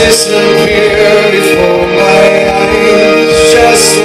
disappear before my eyes. Just